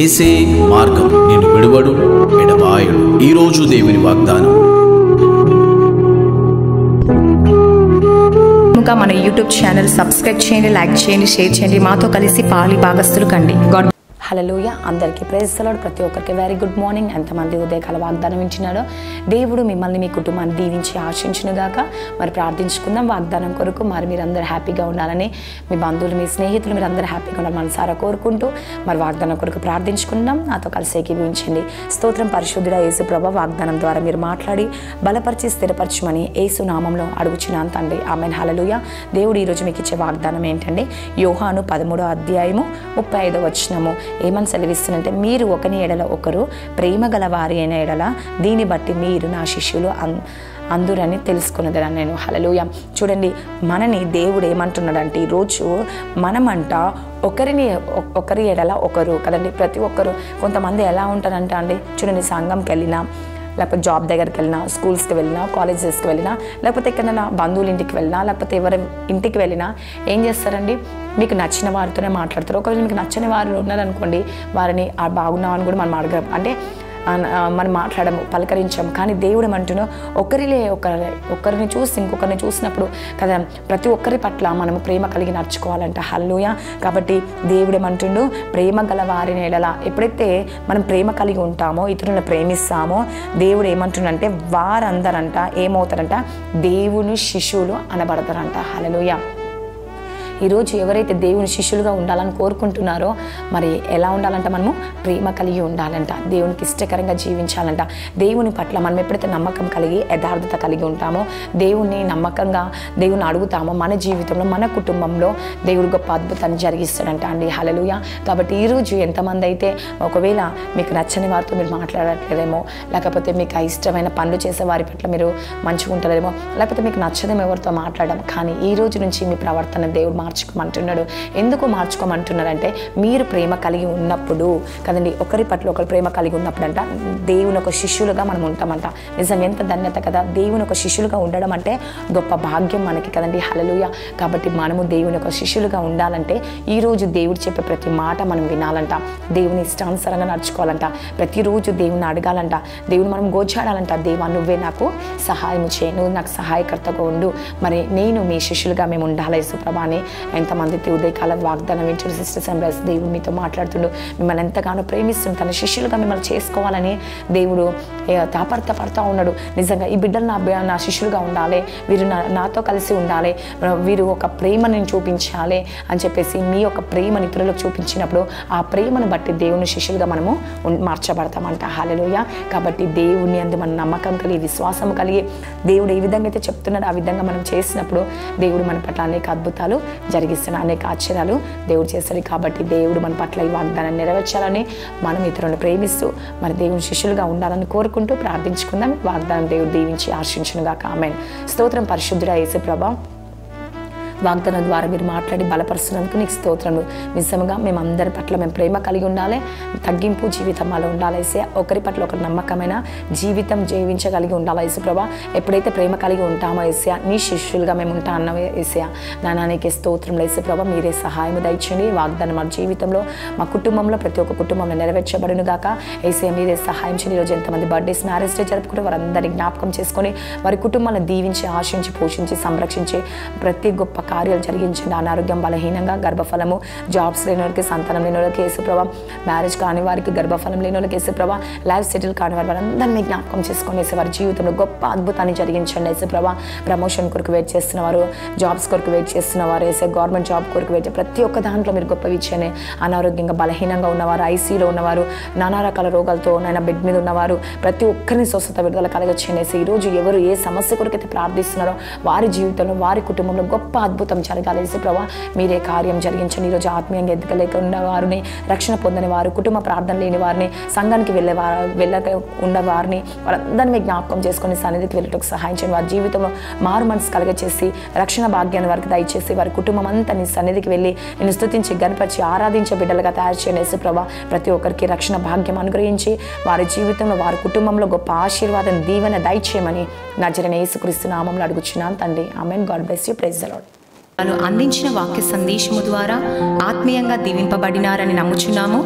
ఏసే మార్గం నేను విడువడు ఎడబాయుడు. ఈరోజు దేవుని వాగ్దానం. ఇంకా మన యూట్యూబ్ ఛానల్ సబ్స్క్రైబ్ చేయండి లైక్ చేయండి షేర్ చేయండి. మాతో కలిసి పాలి భాగస్తులు కండి. గాడ్ హలలోయ అందరికీ ప్రేస్తలాడు ప్రతి ఒక్కరికి వెరీ గుడ్ మార్నింగ్ ఎంతమంది ఉదయకాల వాగ్దానం ఇచ్చినాడో దేవుడు మిమ్మల్ని మీ కుటుంబాన్ని దీవించి ఆశించినగాక. మరి ప్రార్థించుకుందాం. వాగ్దానం కొరకు మరి మీరందరూ హ్యాపీగా ఉండాలని మీ బంధువులు మీ స్నేహితులు మీరు హ్యాపీగా ఉండాలని మనసారా కోరుకుంటూ మరి వాగ్దానం కొరకు ప్రార్థించుకుందాం. నాతో కలిసి ఏకీభవించండి స్తోత్రం పరిశుద్ధుడ యేసు ప్రభ వాగ్దానం ద్వారా మీరు మాట్లాడి బలపరిచి స్థిరపరచమని యేసు నామంలో అడుగుచున్నాను తండ్రి. ఆమె హలలుయ దేవుడు ఈరోజు మీకు ఇచ్చే వాగ్దానం ఏంటంటే యోహాను పదమూడో అధ్యాయము ముప్పై ఐదో వచనము. ఏమని సెలవిస్తుందంటే మీరు ఒకని ఎడల ఒకరు ప్రేమ గల వారి అయిన ఎడల దీన్ని బట్టి మీరు నా శిష్యులు అన్ అందురని తెలుసుకున్నదా నేను. హలలోయ చూడండి మనని దేవుడు ఏమంటున్నాడంటే ఈరోజు మనమంట ఒకరిని ఒకరి ఎడల ఒకరు కదండి ప్రతి ఒక్కరు. కొంతమంది ఎలా ఉంటారంట అండి చూడండి సంఘంకి వెళ్ళినా లేకపోతే జాబ్ దగ్గరికి వెళ్ళినా స్కూల్స్కి వెళ్ళినా కాలేజెస్కి వెళ్ళినా లేకపోతే ఎక్కడైనా బంధువుల ఇంటికి వెళ్ళినా లేకపోతే ఎవరి ఇంటికి వెళ్ళినా ఏం చేస్తారండి? మీకు నచ్చిన వారితోనే మాట్లాడతారు. ఒకవేళ మీకు నచ్చని వారు ఉన్నారనుకోండి వారిని బాగున్నామని కూడా మనం అడగ అంటే మనం మాట్లాడము పలకరించాం కానీ దేవుడు అంటున్నా ఒకరిలే ఒకరి ఒకరిని చూసి ఇంకొకరిని చూసినప్పుడు కదా ప్రతి ఒక్కరి పట్ల మనము ప్రేమ కలిగి నడుచుకోవాలంట. హల్లుయ కాబట్టి దేవుడు ఏమంటుండు ప్రేమ గల వారిని ఎడల. ఎప్పుడైతే మనం ప్రేమ కలిగి ఉంటామో ఇతరులను ప్రేమిస్తామో దేవుడు ఏమంటుండంటే వారందరంట ఏమవుతారంట? దేవుని శిశువులు అనబడతారంట. హలలుయ ఈరోజు ఎవరైతే దేవుని శిష్యులుగా ఉండాలని కోరుకుంటున్నారో మరి ఎలా ఉండాలంట మనము? ప్రేమ కలిగి ఉండాలంట. దేవునికి ఇష్టకరంగా జీవించాలంట. దేవుని పట్ల మనం ఎప్పుడైతే నమ్మకం కలిగి యథార్థత కలిగి ఉంటామో దేవుణ్ణి నమ్మకంగా దేవుని అడుగుతామో మన జీవితంలో మన కుటుంబంలో దేవుడు గొప్ప అద్భుతాన్ని జరిగిస్తాడంట అండి. హలలుయ కాబట్టి ఈరోజు ఎంతమంది అయితే ఒకవేళ మీకు నచ్చని వారితో మీరు మాట్లాడట్లేదేమో లేకపోతే మీకు ఇష్టమైన పనులు చేసే వారి పట్ల మీరు మంచిగా ఉంటారేమో లేకపోతే మీకు నచ్చదేమో ఎవరితో మాట్లాడడం కానీ ఈ రోజు నుంచి మీ ప్రవర్తన దేవుడు మార్చుకోమంటున్నాడు. ఎందుకు మార్చుకోమంటున్నాడంటే మీరు ప్రేమ కలిగి ఉన్నప్పుడు కదండి ఒకరి పట్ల ఒకరు ప్రేమ కలిగి ఉన్నప్పుడు అంట దేవుని ఒక శిష్యులుగా మనం ఉంటామంట. నిజం ఎంత ధన్యత కదా దేవుని ఒక శిష్యులుగా ఉండడం అంటే గొప్ప భాగ్యం మనకి కదండి. హలలుయ కాబట్టి మనము దేవుని ఒక శిష్యులుగా ఉండాలంటే ఈరోజు దేవుడు చెప్పే ప్రతి మాట మనం వినాలంట. దేవుని ఇష్టానుసారంగా నడుచుకోవాలంట. ప్రతిరోజు దేవుని అడగాలంట. దేవుని మనం గోచాడాలంట దేవా నువ్వే నాకు సహాయం చేయి. నువ్వు నాకు సహాయకర్తగా ఉండు. మరి నేను మీ శిష్యులుగా మేము ఉండాలి సుప్రభాని అని ఎంతమంది ఉదయకాల వాగ్దానం వింటున్న సిస్టర్స్ అండ్ దేవుడు మీతో మాట్లాడుతుండు. మిమ్మల్ని ఎంతగానో ప్రేమిస్తుంది. తన శిష్యులుగా మిమ్మల్ని చేసుకోవాలని దేవుడు ఏ, ఉన్నాడు. నిజంగా ఈ బిడ్డలు నా నా శిష్యులుగా ఉండాలి. వీరు నా నాతో కలిసి ఉండాలి. వీరు ఒక ప్రేమని చూపించాలి అని చెప్పేసి మీ యొక్క ప్రేమని ఇతరులకు చూపించినప్పుడు ఆ ప్రేమను బట్టి దేవుని శిష్యులుగా మనము మార్చబడతామంట. హాలలోయ కాబట్టి దేవుని అందు మన నమ్మకం కలిగి విశ్వాసం కలిగి దేవుడు ఏ విధంగా అయితే చెప్తున్నాడో ఆ విధంగా మనం చేసినప్పుడు దేవుడు మన పట్ల అనేక అద్భుతాలు జరిగిస్తున్న అనేక ఆశ్చర్యాలు దేవుడు చేస్తాడు. కాబట్టి దేవుడు మన పట్ల ఈ వాగ్దానాన్ని నెరవేర్చాలని మనం ఇతరులను ప్రేమిస్తూ మన దేవుని శిష్యులుగా ఉండాలని కోరుకుంటూ ప్రార్థించుకుందాం. వాగ్దానం దేవుడు దీవించి ఆశించునుగా కామెంట్ స్తోత్రం పరిశుద్ధుడ యేసు ప్రభా వాగ్దానం ద్వారా మీరు మాట్లాడి బలపరుస్తున్నందుకు నీకు స్తోత్రము నిజంగా మేము అందరి పట్ల మేము ప్రేమ కలిగి ఉండాలి తగ్గింపు జీవితం అలా ఉండాలి ఒకరి పట్ల ఒక నమ్మకమైన జీవితం జీవించగలిగి ఉండాలి యేసు ప్రభా ఎప్పుడైతే ప్రేమ కలిగి ఉంటామో ఏసయా నీ శిష్యులుగా మేము ఉంటా అన్న ఏసయా నానానికి స్తోత్రం లేసే ప్రభా మీరే సహాయం దయచండి వాగ్దానం మా జీవితంలో మా కుటుంబంలో ప్రతి ఒక్క కుటుంబంలో నెరవేర్చబడును గాక. ఏసే మీరే సహాయం చేయండి. ఈరోజు ఎంతమంది బర్త్డేస్ మ్యారేజ్ డే జరుపుకుంటే వారందరినీ జ్ఞాపకం చేసుకొని వారి కుటుంబాలను దీవించి ఆశించి పోషించి సంరక్షించి ప్రతి గొప్ప కార్యాలు జరిగించండి అనారోగ్యం బలహీనంగా గర్భఫలము జాబ్స్ లేని వాళ్ళకి సంతానం లేని వాళ్ళకి యేసుప్రభ మ్యారేజ్ కాని వారికి గర్భఫలం లేని వాళ్ళకి యేసుప్రభ లైఫ్ సెటిల్ కాని వారి వారందరినీ జ్ఞాపకం చేసుకొని వారి జీవితంలో గొప్ప అద్భుతాన్ని జరిగించండి యేసుప్రభ ప్రమోషన్ కొరకు వెయిట్ చేస్తున్నవారు జాబ్స్ కొరకు వెయిట్ చేస్తున్నవారు వేసే గవర్నమెంట్ జాబ్ కొరకు వెయిట్ ప్రతి ఒక్క దాంట్లో మీరు గొప్ప విషయాన్ని అనారోగ్యంగా బలహీనంగా ఉన్నవారు ఐసీలో ఉన్నవారు నానా రకాల రోగాలతో నాయన బెడ్ మీద ఉన్నవారు ప్రతి ఒక్కరిని స్వస్థత విడుదల కలగచ్చేసి ఈరోజు ఎవరు ఏ సమస్య కొరకైతే ప్రార్థిస్తున్నారో వారి జీవితంలో వారి కుటుంబంలో గొప్ప అద్భుతం జరగాలి. యేసు ప్రభా మీరే కార్యం జరిగించండి. ఈరోజు ఆత్మీయంగా ఎదగలేక ఉన్న వారిని రక్షణ పొందని వారు కుటుంబ ప్రార్థన లేని వారిని సంఘానికి వెళ్ళే వారు వెళ్ళక ఉన్న వారిని వాళ్ళందరినీ జ్ఞాపకం చేసుకొని సన్నిధికి వెళ్ళటకు సహాయం చేయండి. వారి జీవితంలో మారు మనసు కలగచేసి రక్షణ భాగ్యాన్ని వారికి దయచేసి వారి కుటుంబం అంతా నీ సన్నిధికి వెళ్ళి నేను స్థుతించి గణపరిచి ఆరాధించే బిడ్డలుగా తయారు చేయండి. యేసు ప్రతి ఒక్కరికి రక్షణ భాగ్యం అనుగ్రహించి వారి జీవితంలో వారి కుటుంబంలో గొప్ప ఆశీర్వాదం దీవెన దయచేయమని నా జరిగిన యేసుక్రీస్తు నామంలో అడుగుచున్నాను తండ్రి. Amen. God bless you. Praise Lord వారు అందించిన వాక్య సందేశము ద్వారా ఆత్మీయంగా దీవింపబడినారని నమ్ముచున్నాము.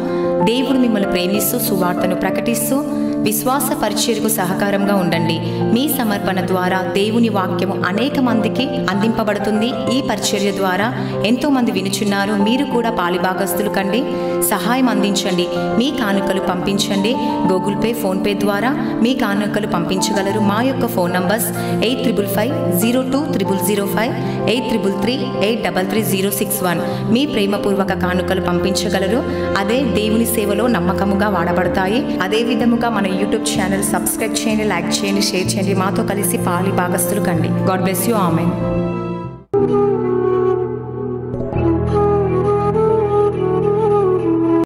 దేవుడు మిమ్మల్ని ప్రేమిస్తూ సువార్తను ప్రకటిస్తూ విశ్వాస పరిచయకు సహకారంగా ఉండండి. మీ సమర్పణ ద్వారా దేవుని వాక్యము అనేక మందికి అందింపబడుతుంది. ఈ పరిచర్య ద్వారా ఎంతో మంది వినుచున్నారు. మీరు కూడా పాలిభాగస్తులు కండి. సహాయం అందించండి. మీ కానుకలు పంపించండి. గూగుల్ పే ఫోన్పే ద్వారా మీ కానుకలు పంపించగలరు. మా యొక్క phone numbers eight triple five zero two triple zero five eight triple three eight double three zero six one. మీ ప్రేమపూర్వక కానుకలు పంపించగలరు. అదే దేవుని సేవలో నమ్మకముగా వాడబడతాయి. అదే విధముగా మన యూట్యూబ్ ఛానల్ సబ్స్క్రైబ్ చేయండి లైక్ చేయండి షేర్ చేయండి. మాతో కలిసి పాలి భాగస్తులు కండి. God bless you amen